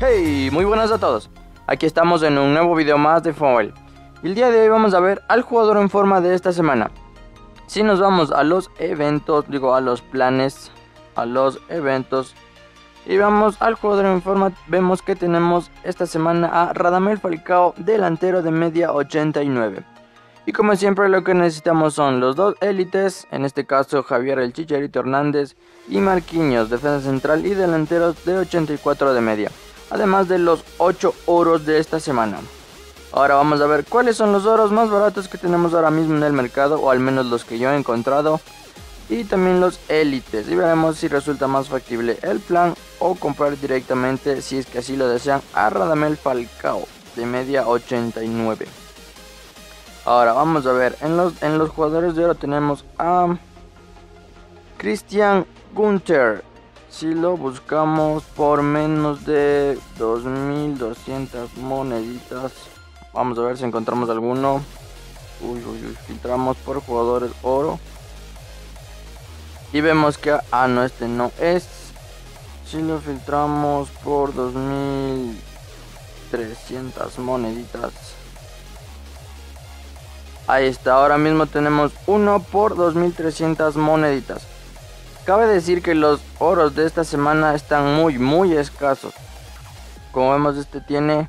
Hey, muy buenas a todos. Aquí estamos en un nuevo video más de Fowl. El día de hoy vamos a ver al jugador en forma de esta semana. Si nos vamos a los eventos, digo a los planes, a los eventos y vamos al jugador en forma, vemos que tenemos esta semana a Radamel Falcao, delantero de media 89. Y como siempre lo que necesitamos son los dos élites, en este caso Javier el Chicharito Hernández y Marquinhos, defensa central y delanteros de 84 de media. Además de los 8 oros de esta semana. Ahora vamos a ver cuáles son los oros más baratos que tenemos ahora mismo en el mercado, o al menos los que yo he encontrado. Y también los élites, y veremos si resulta más factible el plan o comprar directamente, si es que así lo desean, a Radamel Falcao de media 89. Ahora vamos a ver, en los, en los jugadores de oro tenemos a Christian Gunther. Si lo buscamos por menos de 2200 moneditas, vamos a ver si encontramos alguno. Uy, uy, uy, filtramos por jugadores oro. Y vemos que, ah, no, este no es. Si lo filtramos por 2300 moneditas. Ahí está, ahora mismo tenemos uno por 2300 moneditas. Cabe decir que los oros de esta semana están muy, muy escasos. Como vemos, este tiene...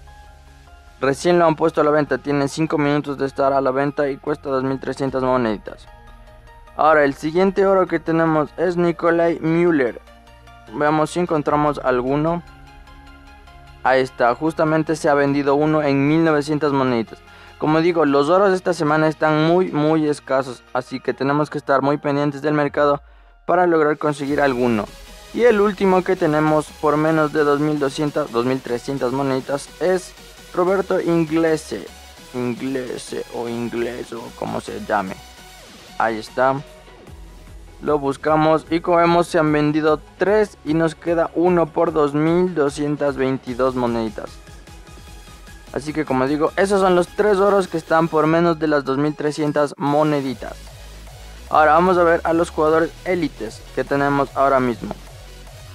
Recién lo han puesto a la venta, tiene 5 minutos de estar a la venta y cuesta 2300 moneditas. Ahora, el siguiente oro que tenemos es Nikolai Müller. Veamos si encontramos alguno. Ahí está, justamente se ha vendido uno en 1900 moneditas. Como digo, los oros esta semana están muy muy escasos, así que tenemos que estar muy pendientes del mercado para lograr conseguir alguno. Y el último que tenemos por menos de 2200, 2300 moneditas es Roberto Inglese. Inglese o inglés o como se llame. Ahí está. Lo buscamos y como vemos se han vendido 3 y nos queda uno por 2222 moneditas. Así que como digo, esos son los 3 oros que están por menos de las 2300 moneditas. Ahora vamos a ver a los jugadores élites que tenemos ahora mismo.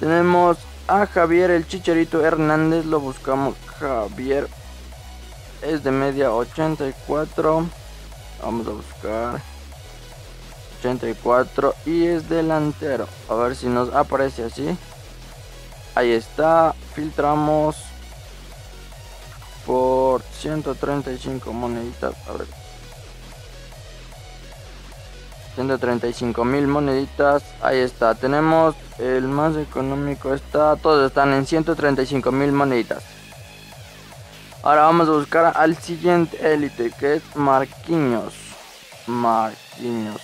Tenemos a Javier el Chicharito Hernández, lo buscamos. Javier es de media 84. Vamos a buscar 84 y es delantero. A ver si nos aparece así. Ahí está. Filtramos 135 moneditas. A ver. 135 mil moneditas. Ahí está. Tenemos el más económico. Está. Todos están en 135 mil moneditas. Ahora vamos a buscar al siguiente élite que es Marquinhos. Marquinhos.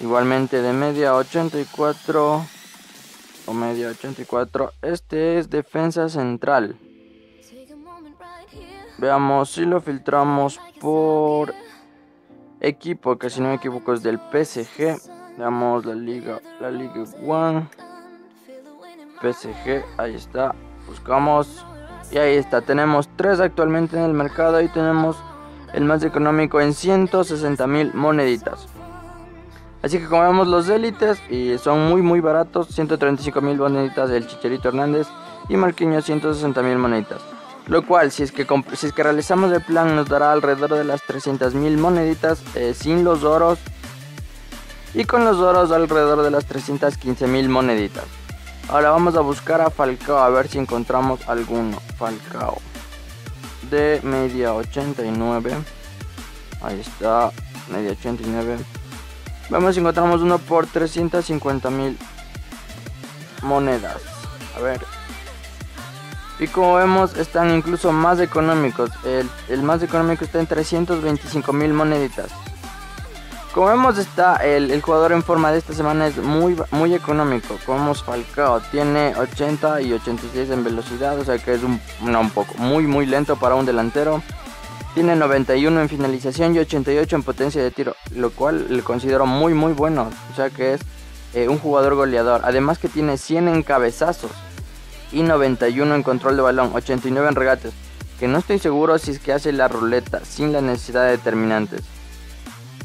Igualmente de media 84 o media 84. Este es defensa central. Veamos si lo filtramos por equipo, que si no me equivoco es del PSG. Veamos la liga, la liga One. PSG, ahí está. Buscamos y ahí está. Tenemos tres actualmente en el mercado y tenemos el más económico en 160 mil moneditas. Así que como vemos los élites y son muy muy baratos, 135 mil moneditas del Chicharito Hernández y Marquinhos 160 mil moneditas. Lo cual, si es, que, si es que realizamos el plan, nos dará alrededor de las 300 mil moneditas eh, sin los oros. Y con los oros alrededor de las 315 mil moneditas. Ahora vamos a buscar a Falcao a ver si encontramos alguno. Falcao. De media 89. Ahí está. Media 89. Vamos si encontramos uno por 350 mil monedas. A ver, y como vemos están incluso más económicos. El, más económico está en 325 mil moneditas. Como vemos está el, jugador en forma de esta semana es muy, muy económico. Como vemos Falcao tiene 80 y 86 en velocidad. O sea que es un, un poco muy muy lento para un delantero. Tiene 91 en finalización y 88 en potencia de tiro. Lo cual le considero muy muy bueno. O sea que es eh, un jugador goleador. Además que tiene 100 en cabezazos y 91 en control de balón, 89 en regates, que no estoy seguro si es que hace la ruleta sin la necesidad de determinantes.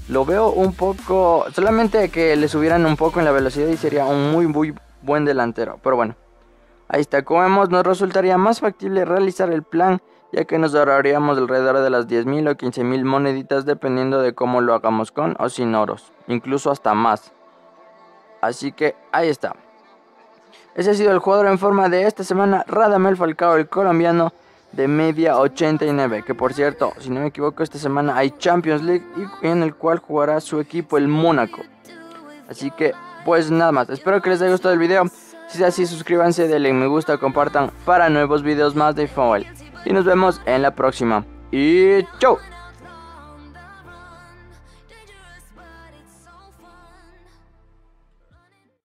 lo veo un poco... Solamente que le subieran un poco en la velocidad y sería un muy muy buen delantero. Pero bueno, ahí está. Como vemos, nos resultaría más factible realizar el plan ya que nos ahorraríamos alrededor de las 10.000 o 15.000 moneditas dependiendo de cómo lo hagamos con o sin oros, incluso hasta más. Así que ahí está. Ese ha sido el jugador en forma de esta semana, Radamel Falcao, el colombiano de media 89, que por cierto, si no me equivoco, esta semana hay Champions League en el cual jugará su equipo el Mónaco. Así que, pues nada más, espero que les haya gustado el video. Si es así, suscríbanse, denle me gusta, compartan para nuevos videos más de Fowl. Y nos vemos en la próxima. Y chau.